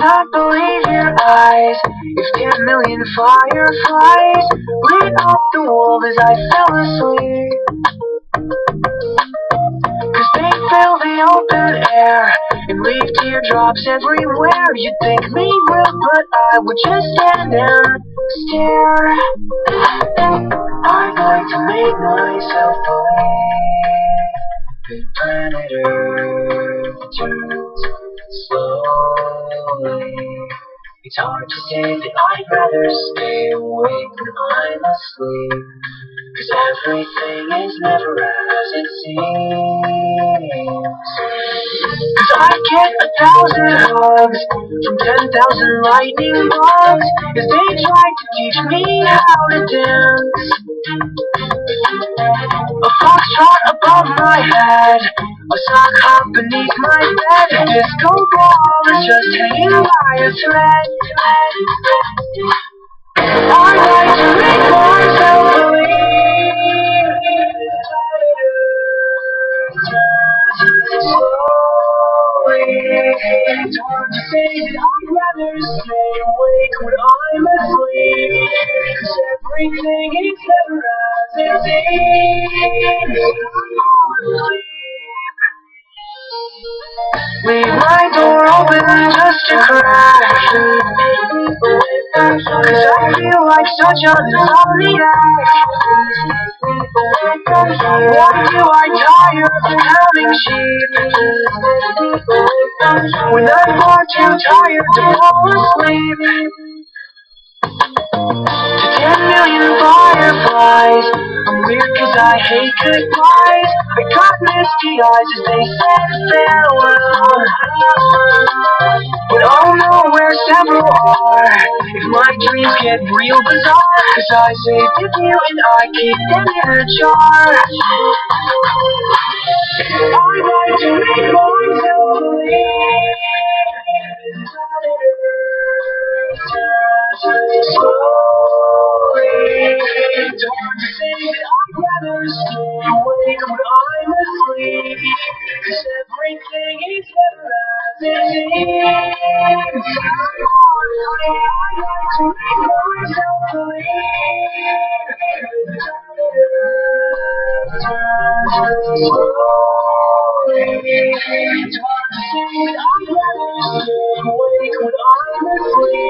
not believe your eyes. If ten million fireflies lit up the world as I fell asleep. Cause they fill the open air and leave teardrops everywhere. You'd think me rude, but I would just stand and stare. I'd like to make myself believe that planet Earth turns slowly. It's hard to say that I'd rather stay awake when I'm asleep. Cause everything is never as it seems. Cause I get a thousand hugs from ten thousand lightning bugs as they try to teach me how to dance. A foxtrot above my head, a sock hop beneath my bed, a disco ball just hanging by a thread. I like to make myself believe. Slowly, it's hard to say that I'd rather stay awake when I'm asleep. Cause everything is never as it seems. Leave my door open just to crash. Cause I feel like such an insomniac. Why do I tire of counting sheep? When I'm far too tired to fall asleep. To ten million fireflies, I'm weird cause I hate goodbyes. I got misty eyes as they said farewell. But oh I'll know where several are if my dreams get real bizarre. Cause I say dip you and I keep them in a jar. I'd like to make myself Cause everything is it seems. I'd like to make myself believe. Slowly, it's hard to say that I'd rather stay awake when I'm asleep.